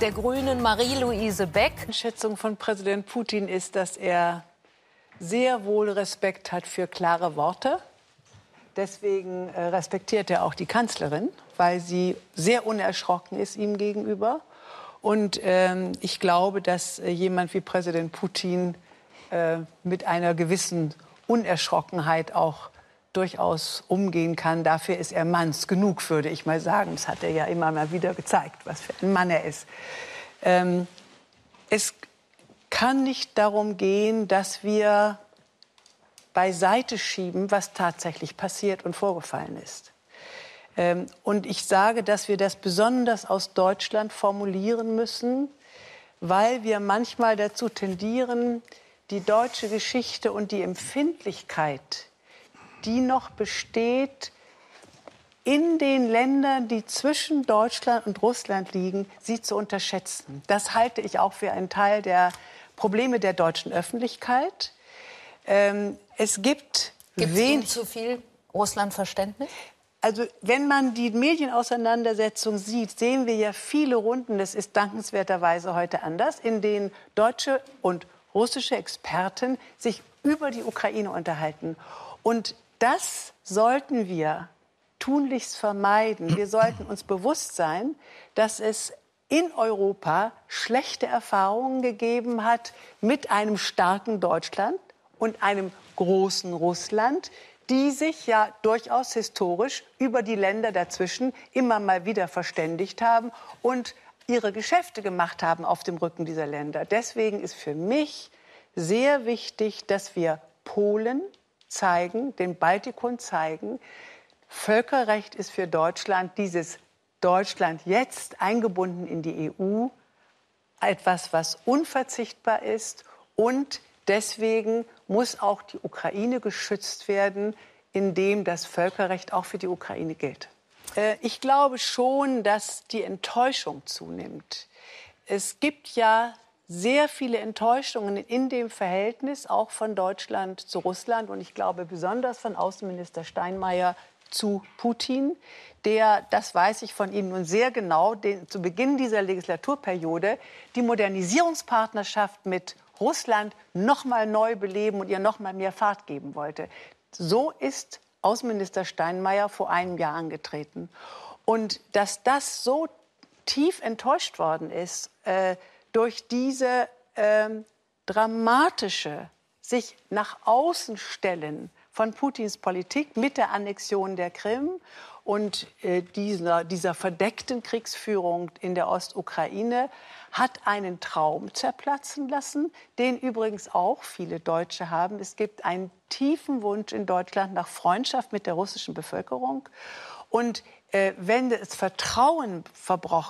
Der Grünen Marie-Louise Beck. Die Schätzung von Präsident Putin ist, dass er sehr wohl Respekt hat für klare Worte. Deswegen äh, respektiert er auch die Kanzlerin, weil sie sehr unerschrocken ist ihm gegenüber. Und ähm, ich glaube, dass äh, jemand wie Präsident Putin äh, mit einer gewissen Unerschrockenheit auch durchaus umgehen kann. Dafür ist er Manns genug, würde ich mal sagen. Das hat er ja immer mal wieder gezeigt, was für ein Mann er ist. Ähm, es kann nicht darum gehen, dass wir beiseite schieben, was tatsächlich passiert und vorgefallen ist. Ähm, und ich sage, dass wir das besonders aus Deutschland formulieren müssen, weil wir manchmal dazu tendieren, die deutsche Geschichte und die Empfindlichkeit, die noch besteht in den Ländern, die zwischen Deutschland und Russland liegen, sie zu unterschätzen. Das halte ich auch für einen Teil der Probleme der deutschen Öffentlichkeit. Ähm, es gibt wenig zu viel Russlandverständnis. Also wenn man die Medienauseinandersetzung sieht, sehen wir ja viele Runden, das ist dankenswerterweise heute anders, in denen deutsche und russische Experten sich über die Ukraine unterhalten. Und das sollten wir tunlichst vermeiden. Wir sollten uns bewusst sein, dass es in Europa schlechte Erfahrungen gegeben hat mit einem starken Deutschland und einem großen Russland, die sich ja durchaus historisch über die Länder dazwischen immer mal wieder verständigt haben und ihre Geschäfte gemacht haben auf dem Rücken dieser Länder. Deswegen ist für mich sehr wichtig, dass wir Polen zeigen, den Baltikum zeigen, Völkerrecht ist für Deutschland dieses Deutschland jetzt eingebunden in die EU etwas, was unverzichtbar ist und deswegen muss auch die Ukraine geschützt werden, indem das Völkerrecht auch für die Ukraine gilt. Äh, ich glaube schon, dass die Enttäuschung zunimmt. Es gibt ja sehr viele Enttäuschungen in dem Verhältnis auch von Deutschland zu Russland und ich glaube besonders von Außenminister Steinmeier zu Putin, der, das weiß ich von Ihnen nun sehr genau, den, zu Beginn dieser Legislaturperiode die Modernisierungspartnerschaft mit Russland noch mal neu beleben und ihr noch mal mehr Fahrt geben wollte. So ist Außenminister Steinmeier vor einem Jahr angetreten. Und dass das so tief enttäuscht worden ist äh, durch diese äh, dramatische sich nach außen stellen von Putins Politik mit der Annexion der Krim und äh, dieser, dieser verdeckten Kriegsführung in der Ostukraine hat einen Traum zerplatzen lassen, den übrigens auch viele Deutsche haben. Es gibt einen tiefen Wunsch in Deutschland nach Freundschaft mit der russischen Bevölkerung. Und wenn das Vertrauen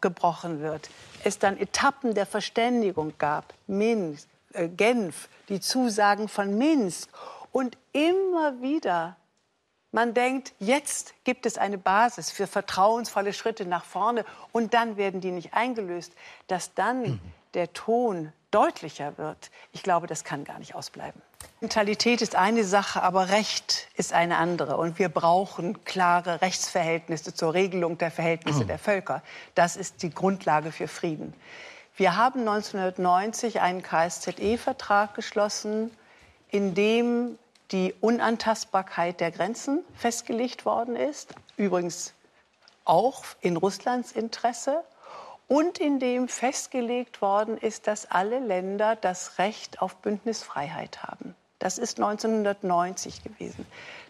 gebrochen wird, es dann Etappen der Verständigung gab, Minsk, äh, Genf, die Zusagen von Minsk und immer wieder man denkt, jetzt gibt es eine Basis für vertrauensvolle Schritte nach vorne und dann werden die nicht eingelöst. Dass dann mhm. der Ton deutlicher wird, ich glaube, das kann gar nicht ausbleiben. Mentalität ist eine Sache, aber Recht ist eine andere. Und wir brauchen klare Rechtsverhältnisse zur Regelung der Verhältnisse mhm. der Völker. Das ist die Grundlage für Frieden. Wir haben 1990 einen KSZE-Vertrag geschlossen, in dem die Unantastbarkeit der Grenzen festgelegt worden ist, übrigens auch in Russlands Interesse, und in dem festgelegt worden ist, dass alle Länder das Recht auf Bündnisfreiheit haben. Das ist 1990 gewesen.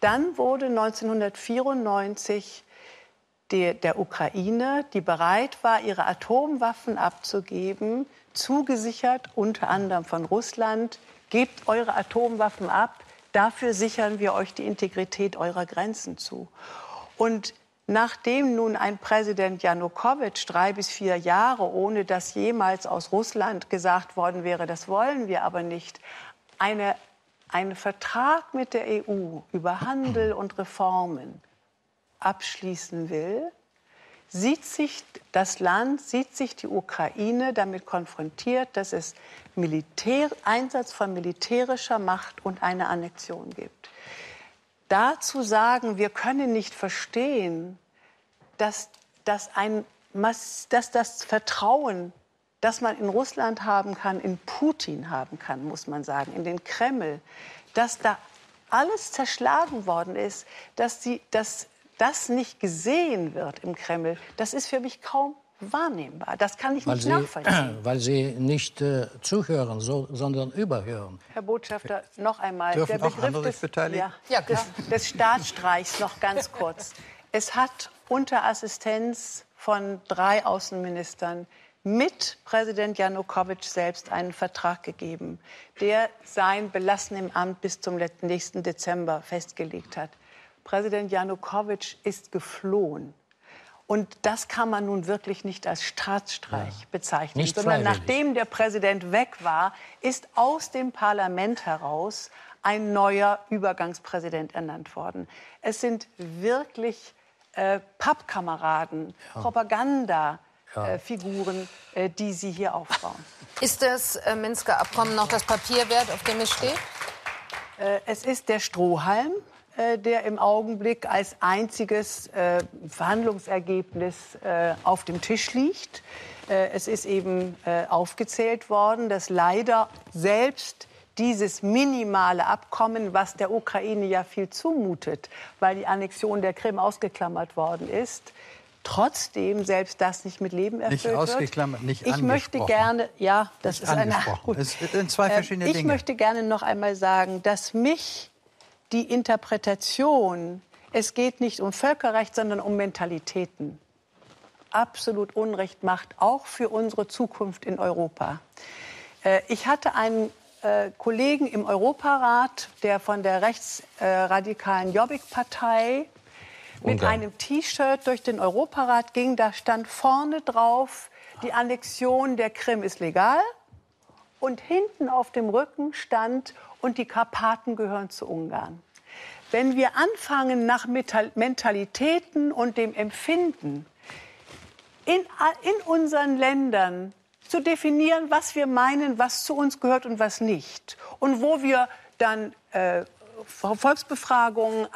Dann wurde 1994 der, der Ukraine, die bereit war, ihre Atomwaffen abzugeben, zugesichert, unter anderem von Russland, gebt eure Atomwaffen ab, Dafür sichern wir euch die Integrität eurer Grenzen zu. Und nachdem nun ein Präsident Janukowitsch drei bis vier Jahre, ohne dass jemals aus Russland gesagt worden wäre, das wollen wir aber nicht, eine, einen Vertrag mit der EU über Handel und Reformen abschließen will, sieht sich das Land, sieht sich die Ukraine damit konfrontiert, dass es Militär, Einsatz von militärischer Macht und eine Annexion gibt. Dazu sagen, wir können nicht verstehen, dass, dass ein dass das Vertrauen, das man in Russland haben kann, in Putin haben kann, muss man sagen, in den Kreml, dass da alles zerschlagen worden ist, dass, die, dass das nicht gesehen wird im Kreml, das ist für mich kaum wahrnehmbar. Das kann ich weil nicht Sie, nachvollziehen. Weil Sie nicht äh, zuhören, so, sondern überhören. Herr Botschafter, noch einmal. Dürfen der Begriff des? Ja, ja, des, des Staatsstreichs noch ganz kurz. Es hat unter Assistenz von drei Außenministern mit Präsident Janukowitsch selbst einen Vertrag gegeben, der sein Belassen im Amt bis zum nächsten Dezember festgelegt hat. Präsident Janukowitsch ist geflohen. Und das kann man nun wirklich nicht als Staatsstreich ja. bezeichnen, nicht sondern nachdem der Präsident weg war, ist aus dem Parlament heraus ein neuer Übergangspräsident ernannt worden. Es sind wirklich äh, Pappkameraden, ja. Propagandafiguren, ja. äh, die Sie hier aufbauen. Ist das äh, Minsker Abkommen noch das Papier wert, auf dem es steht? Äh, es ist der Strohhalm. Äh, der im Augenblick als einziges äh, Verhandlungsergebnis äh, auf dem Tisch liegt. es ist eben aufgezählt worden, dass leider selbst dieses minimale Abkommen, was der Ukraine ja viel zumutet, weil die Annexion der Krim ausgeklammert worden ist, trotzdem selbst das nicht mit Leben erfüllt nicht ausgeklammert, nicht Ich möchte gerne, ja, das nicht ist eine. Gut. Es sind zwei verschiedene ich Dinge. Ich möchte gerne noch einmal sagen, dass mich die Interpretation, es geht nicht um Völkerrecht, sondern um Mentalitäten, absolut Unrecht macht, auch für unsere Zukunft in Europa. Äh, ich hatte einen äh, Kollegen im Europarat, der von der rechtsradikalen Jobbik-Partei mit einem T-Shirt durch den Europarat ging. Da stand vorne drauf, die Annexion der Krim ist legal. Und hinten auf dem Rücken stand, und die Karpaten gehören zu Ungarn. Wenn wir anfangen, nach Mentalitäten und dem Empfinden in, in unseren Ländern zu definieren, was wir meinen, was zu uns gehört und was nicht, und wo wir dann äh, Volksbefragungen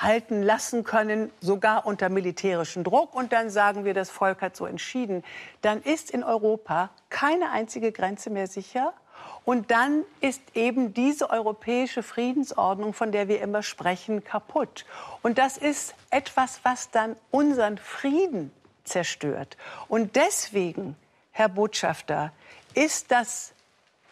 abhalten lassen können, sogar unter militärischem Druck, und dann sagen wir, das Volk hat so entschieden, dann ist in Europa keine einzige Grenze mehr sicher und dann ist eben diese europäische Friedensordnung, von der wir immer sprechen, kaputt. Und das ist etwas, was dann unseren Frieden zerstört. Und deswegen, Herr Botschafter, ist das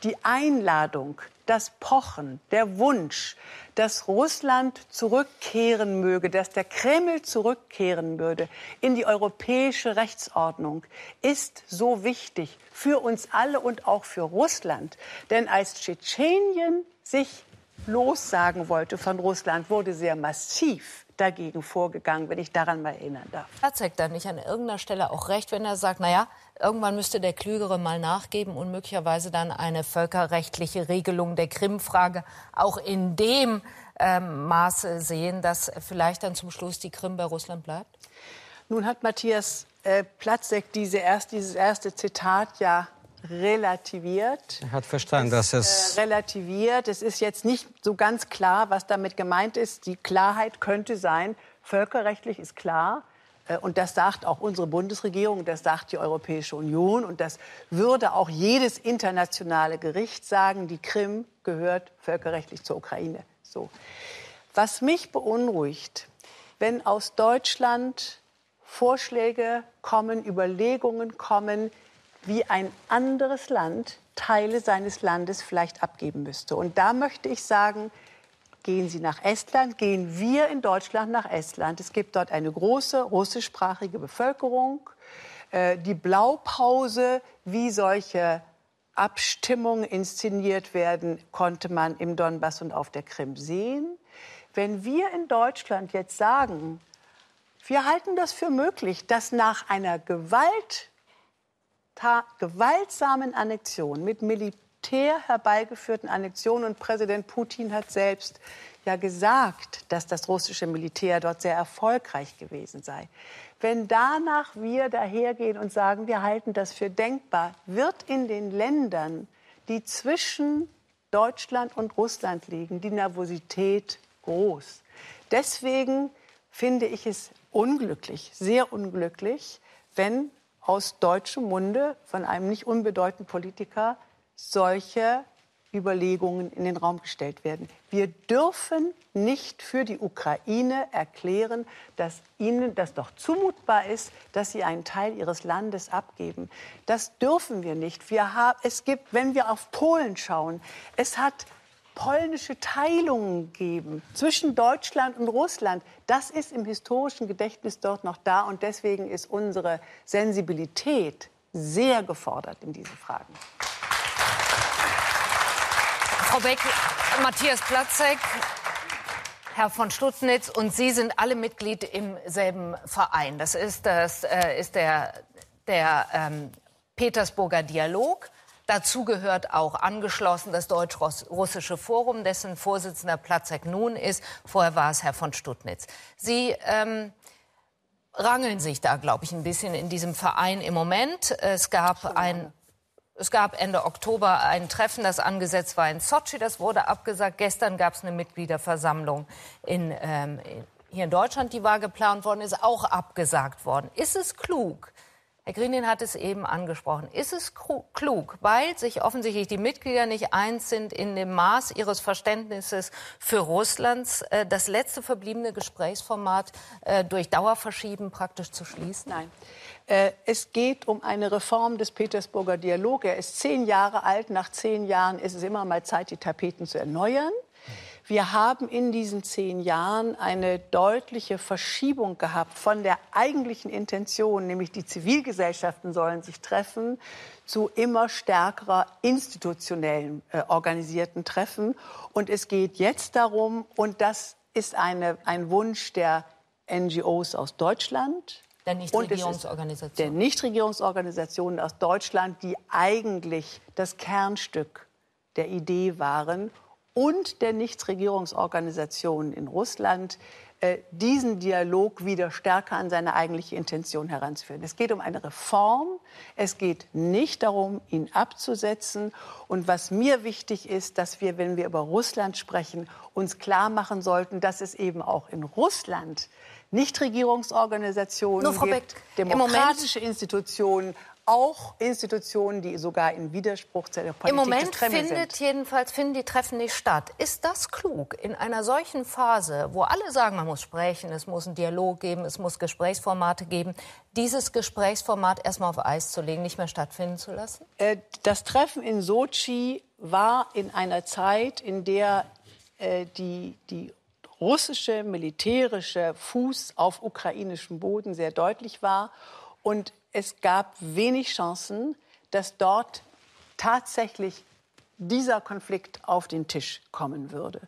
die Einladung, das Pochen, der Wunsch, dass Russland zurückkehren möge, dass der Kreml zurückkehren würde in die europäische Rechtsordnung, ist so wichtig für uns alle und auch für Russland. Denn als Tschetschenien sich lossagen wollte von Russland, wurde sehr massiv dagegen vorgegangen, wenn ich daran mal erinnern darf. Hat zeigt da nicht an irgendeiner Stelle auch recht, wenn er sagt, naja, irgendwann müsste der Klügere mal nachgeben und möglicherweise dann eine völkerrechtliche Regelung der Krim-Frage auch in dem ähm, Maße sehen, dass vielleicht dann zum Schluss die Krim bei Russland bleibt? Nun hat Matthias äh, Platzek diese erst, dieses erste Zitat ja relativiert. Er hat verstanden, es, dass es. Äh, relativiert. Es ist jetzt nicht so ganz klar, was damit gemeint ist. Die Klarheit könnte sein, völkerrechtlich ist klar. Äh, und das sagt auch unsere Bundesregierung, das sagt die Europäische Union und das würde auch jedes internationale Gericht sagen, die Krim gehört völkerrechtlich zur Ukraine. So. Was mich beunruhigt, wenn aus Deutschland Vorschläge kommen, Überlegungen kommen, wie ein anderes Land Teile seines Landes vielleicht abgeben müsste. Und da möchte ich sagen, gehen Sie nach Estland, gehen wir in Deutschland nach Estland. Es gibt dort eine große russischsprachige Bevölkerung. Äh, die Blaupause, wie solche Abstimmungen inszeniert werden, konnte man im Donbass und auf der Krim sehen. Wenn wir in Deutschland jetzt sagen, wir halten das für möglich, dass nach einer Gewalt gewaltsamen Annexion, mit Militär herbeigeführten Annexion. Und Präsident Putin hat selbst ja gesagt, dass das russische Militär dort sehr erfolgreich gewesen sei. Wenn danach wir dahergehen und sagen, wir halten das für denkbar, wird in den Ländern, die zwischen Deutschland und Russland liegen, die Nervosität groß. Deswegen finde ich es unglücklich, sehr unglücklich, wenn aus deutschem Munde von einem nicht unbedeutenden Politiker solche Überlegungen in den Raum gestellt werden. Wir dürfen nicht für die Ukraine erklären, dass ihnen das doch zumutbar ist, dass sie einen Teil ihres Landes abgeben. Das dürfen wir nicht. Wir haben, es gibt, wenn wir auf Polen schauen, es hat polnische Teilungen gegeben zwischen Deutschland und Russland. Das ist im historischen Gedächtnis dort noch da und deswegen ist unsere Sensibilität sehr gefordert in diesen Fragen. Frau Beck, Matthias Platzek, Herr von Stuttnitz und Sie sind alle Mitglied im selben Verein. Das ist, das, äh, ist der, der ähm, Petersburger Dialog. Dazu gehört auch angeschlossen das Deutsch-Russische Forum, dessen Vorsitzender Platzek nun ist. Vorher war es Herr von Stuttnitz. Sie ähm, rangeln sich da, glaube ich, ein bisschen in diesem Verein im Moment. Es gab ein es gab Ende Oktober ein Treffen, das angesetzt war in Sochi. Das wurde abgesagt. Gestern gab es eine Mitgliederversammlung in, ähm, hier in Deutschland, die war geplant worden, ist auch abgesagt worden. Ist es klug, Herr Grinin hat es eben angesprochen. Ist es klug, weil sich offensichtlich die Mitglieder nicht eins sind in dem Maß ihres Verständnisses für Russlands, äh, das letzte verbliebene Gesprächsformat äh, durch Dauerverschieben praktisch zu schließen? Nein. Äh, es geht um eine Reform des Petersburger Dialog. Er ist zehn Jahre alt. Nach zehn Jahren ist es immer mal Zeit, die Tapeten zu erneuern. Wir haben in diesen zehn Jahren eine deutliche Verschiebung gehabt von der eigentlichen Intention, nämlich die Zivilgesellschaften sollen sich treffen, zu immer stärkerer institutionellen äh, organisierten Treffen. Und es geht jetzt darum, und das ist eine, ein Wunsch der NGOs aus Deutschland, der Nichtregierungsorganisationen. Der Nichtregierungsorganisationen aus Deutschland, die eigentlich das Kernstück der Idee waren und der Nichtregierungsorganisationen in Russland, diesen Dialog wieder stärker an seine eigentliche Intention heranzuführen. Es geht um eine Reform. Es geht nicht darum, ihn abzusetzen. Und was mir wichtig ist, dass wir, wenn wir über Russland sprechen, uns klar machen sollten, dass es eben auch in Russland Nichtregierungsorganisationen gibt, demokratische Institutionen, auch Institutionen, die sogar in Widerspruch zur Politik Im Moment findet sind. jedenfalls finden die Treffen nicht statt. Ist das klug in einer solchen Phase, wo alle sagen, man muss sprechen, es muss einen Dialog geben, es muss Gesprächsformate geben, dieses Gesprächsformat erstmal auf Eis zu legen, nicht mehr stattfinden zu lassen? Äh, das Treffen in Sochi war in einer Zeit, in der äh, die, die russische militärische Fuß auf ukrainischem Boden sehr deutlich war und es gab wenig Chancen, dass dort tatsächlich dieser Konflikt auf den Tisch kommen würde.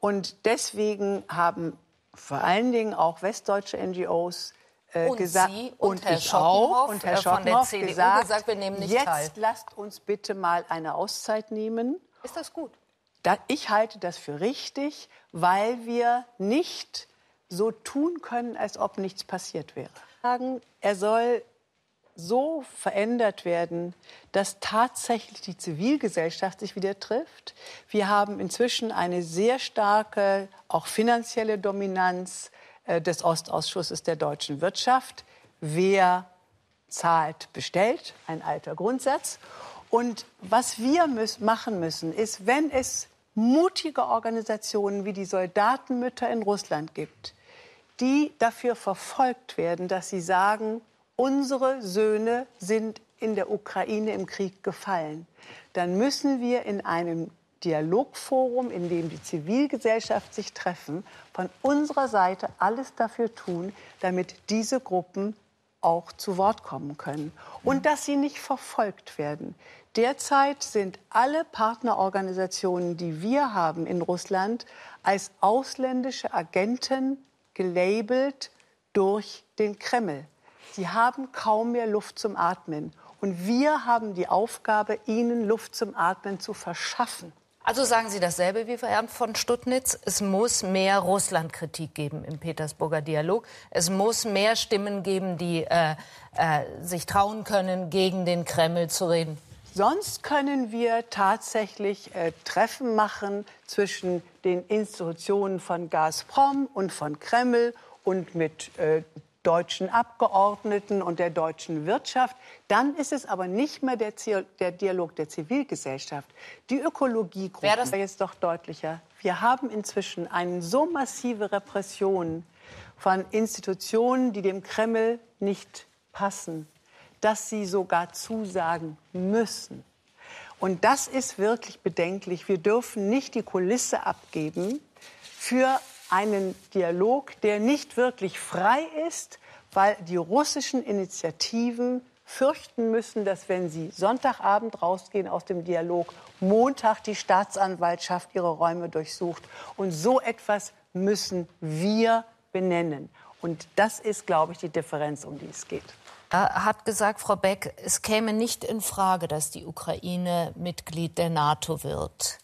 Und deswegen haben vor allen Dingen auch westdeutsche NGOs äh, gesagt Sie und, und Herr auch und Herr von der CDU gesagt, gesagt, wir nehmen nicht jetzt teil. lasst uns bitte mal eine Auszeit nehmen. Ist das gut? Da, ich halte das für richtig, weil wir nicht so tun können, als ob nichts passiert wäre. Er soll so verändert werden, dass tatsächlich die Zivilgesellschaft sich wieder trifft. Wir haben inzwischen eine sehr starke, auch finanzielle Dominanz äh, des Ostausschusses der deutschen Wirtschaft. Wer zahlt, bestellt, ein alter Grundsatz. Und was wir müssen, machen müssen, ist, wenn es mutige Organisationen wie die Soldatenmütter in Russland gibt, die dafür verfolgt werden, dass sie sagen, unsere Söhne sind in der Ukraine im Krieg gefallen, dann müssen wir in einem Dialogforum, in dem die Zivilgesellschaft sich treffen, von unserer Seite alles dafür tun, damit diese Gruppen auch zu Wort kommen können und dass sie nicht verfolgt werden. Derzeit sind alle Partnerorganisationen, die wir haben in Russland, als ausländische Agenten gelabelt durch den Kreml. Sie haben kaum mehr Luft zum Atmen. Und wir haben die Aufgabe, ihnen Luft zum Atmen zu verschaffen. Also sagen Sie dasselbe wie Herrn von Stuttnitz. Es muss mehr Russlandkritik geben im Petersburger Dialog. Es muss mehr Stimmen geben, die äh, äh, sich trauen können, gegen den Kreml zu reden. Sonst können wir tatsächlich äh, Treffen machen zwischen den Institutionen von Gazprom und von Kreml und mit äh, deutschen Abgeordneten und der deutschen Wirtschaft. Dann ist es aber nicht mehr der, Zi- der Dialog der Zivilgesellschaft. Die Ökologiegruppe Wäre das- jetzt doch deutlicher. Wir haben inzwischen eine so massive Repression von Institutionen, die dem Kreml nicht passen, dass sie sogar zusagen müssen. Und das ist wirklich bedenklich. Wir dürfen nicht die Kulisse abgeben für einen Dialog, der nicht wirklich frei ist, weil die russischen Initiativen fürchten müssen, dass wenn sie Sonntagabend rausgehen aus dem Dialog, Montag die Staatsanwaltschaft ihre Räume durchsucht. Und so etwas müssen wir benennen. Und das ist, glaube ich, die Differenz, um die es geht. Er hat gesagt, Frau Beck, es käme nicht in Frage, dass die Ukraine Mitglied der NATO wird.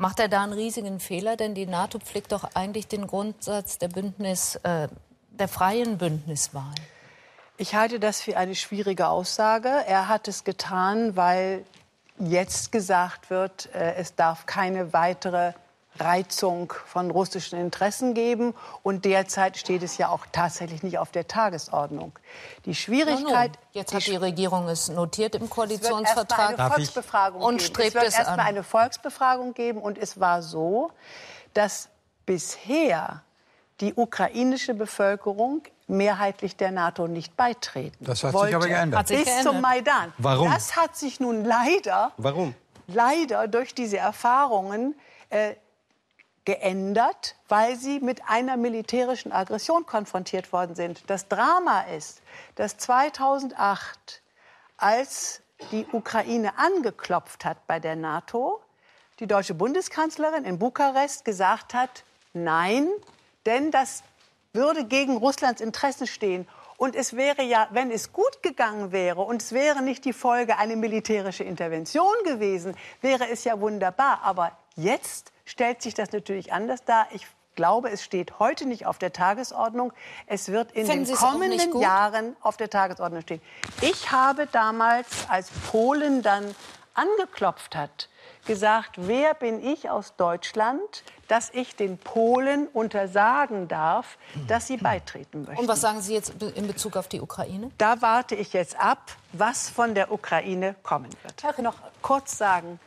Macht er da einen riesigen Fehler? Denn die NATO pflegt doch eigentlich den Grundsatz der Bündnis, äh, der freien Bündniswahl. Ich halte das für eine schwierige Aussage. Er hat es getan, weil jetzt gesagt wird, äh, es darf keine weitere Reizung von russischen Interessen geben. Und derzeit steht es ja auch tatsächlich nicht auf der Tagesordnung. Die Schwierigkeit. nun, jetzt hat die Regierung es notiert im Koalitionsvertrag. Es wird erstmal eine? Volksbefragung Und geben. strebt es wird es erstmal an. eine Volksbefragung geben. Und es war so, dass bisher die ukrainische Bevölkerung mehrheitlich der NATO nicht beitreten Das hat sich wollte. aber geändert. Sich Bis geändert. zum Maidan. Warum? Das hat sich nun leider, Warum? leider durch diese Erfahrungen äh, geändert, weil sie mit einer militärischen Aggression konfrontiert worden sind. Das Drama ist, dass 2008, als die Ukraine angeklopft hat bei der NATO, die deutsche Bundeskanzlerin in Bukarest gesagt hat, nein, denn das würde gegen Russlands Interessen stehen. Und es wäre ja, wenn es gut gegangen wäre und es wäre nicht die Folge eine militärische Intervention gewesen, wäre es ja wunderbar. Aber jetzt stellt sich das natürlich anders dar. Ich glaube, es steht heute nicht auf der Tagesordnung. Es wird in Finden den kommenden? Jahren auf der Tagesordnung stehen. Ich habe damals, als Polen dann angeklopft hat, gesagt, wer bin ich aus Deutschland, dass ich den Polen untersagen darf, dass sie beitreten möchten. Und was sagen Sie jetzt in Bezug auf die Ukraine? Da warte ich jetzt ab, was von der Ukraine kommen wird. Ich noch kurz sagen,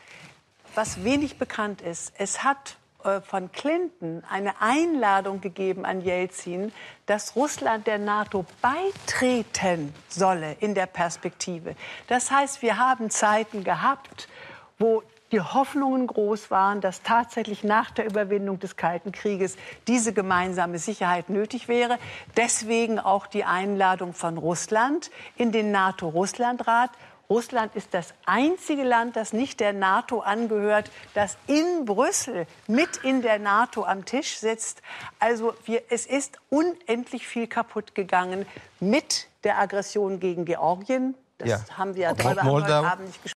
was wenig bekannt ist. Es hat äh, von Clinton eine Einladung gegeben an Jelzin, dass Russland der NATO beitreten solle in der Perspektive. Das heißt, wir haben Zeiten gehabt, wo die Hoffnungen groß waren, dass tatsächlich nach der Überwindung des Kalten Krieges diese gemeinsame Sicherheit nötig wäre. Deswegen auch die Einladung von Russland in den NATO-Russland-Rat. Russland ist das einzige Land, das nicht der NATO angehört, das in Brüssel mit in der NATO am Tisch sitzt. Also wir, es ist unendlich viel kaputt gegangen mit der Aggression gegen Georgien. Das Ja. haben wir Auch darüber haben wir Moldau. heute Abend nicht gesprochen.